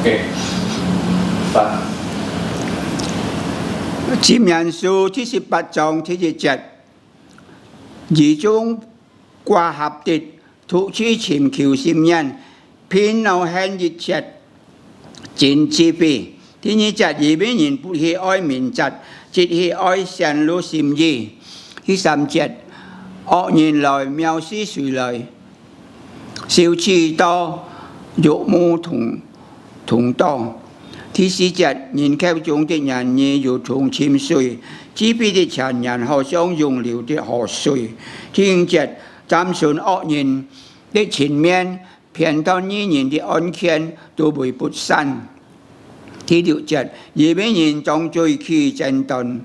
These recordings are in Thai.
OK，八。佔人數七十八章七十節，二中掛合跌，土處潛橋善人，偏流輕熱節，戰之悲。第二節二邊人不喜愛面質，只喜愛善路善義。第三節惡言來，妙思樹來，少智多，欲無同。同当。第四节，人口中的人也如同潜水，自闭的残人和相用了的河水。第五节，暂存恶人的前面，骗到女人的安全都会不散。第六节，日本人装醉去震动，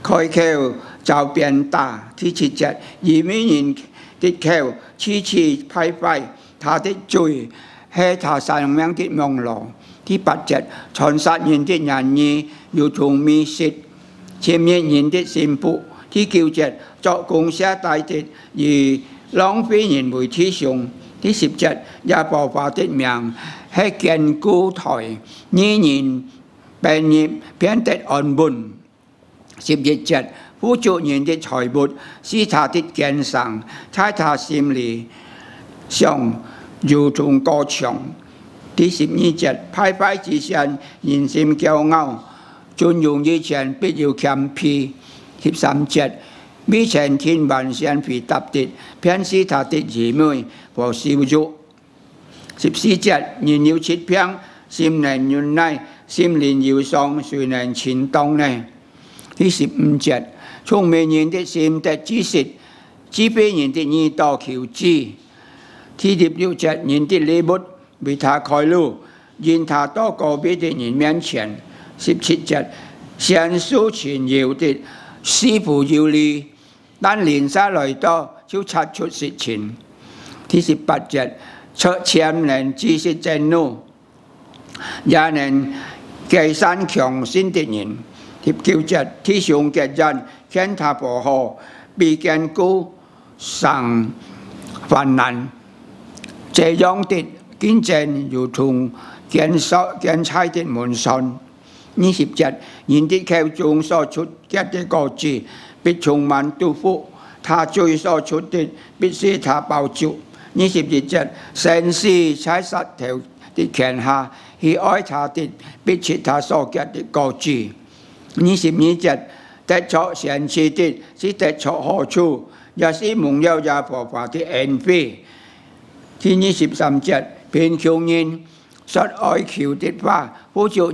开口就变大。第七节，日本人的口痴痴拍拍，他的嘴。系他生命的网罗。ที่ปัจเจ็ดชนสัตว์ยินที่ญาณยีอยู่ทงมีสิทธิ์เชียมเย็นยินที่สิมปุที่กิวเจ็ดเจาะกงเสียตายติดยีร้องฟียินมวยที่ชงที่สิบเจ็ดยาปอฟาติดเมียงให้เกียนกู้ถอยยี่ยินเป็นยิเพียนเต็ดอ่อนบุญสิบเจ็ดผู้จุยินที่ถอยบุตรสีทาติดเกียนสังใช้ทาซิมลีช่อง 如同高墙。第十二节，拍拍之前人心骄傲，尊荣之前必要强卑。十三节，米前天万善被搭的，偏是他的姊妹和少主。十四节，人要切偏，心灵软耐，心灵要爽，谁能前当呢？第十五节，聪明人的心得知识，智慧人的耳朵求知。 ที่ดิบยูเจะยินที่ลีบุตบิทาคอยลู่ยินทาโตโกบิติยินเมียนเฉียนสิบชิดเจ็ดเสียนสู้ฉินยิวติดซีผู้ยิวลีด้านหลินซาลอยโตชิวชัดชุดสิฉินที่สิบแปดเจ็ดเชอเชียมแหลนจีสิเจนนูยาแหลนเกยสันเขียงสินติยินทิบกิวจ็ดที่สูงเกยจันแค้นทาปอหอปีแกนกูสั่งฟันนัน 这样的。见证如同见所见差的门信。呢十日，然的口中所出嘅的个字，必充满祝福；他最所出的，必是他报召。呢十二日，圣师在实条的权下，喜爱他的，必切他所嘅的个字。呢十二日，得着神赐的，是得着好处，也是蒙有耶和华的恩惠。 ที่นี่สิบสามเจ็ดเพียงช่ว二十四节นสอดอ้อยคิวติดว่าผู้ช่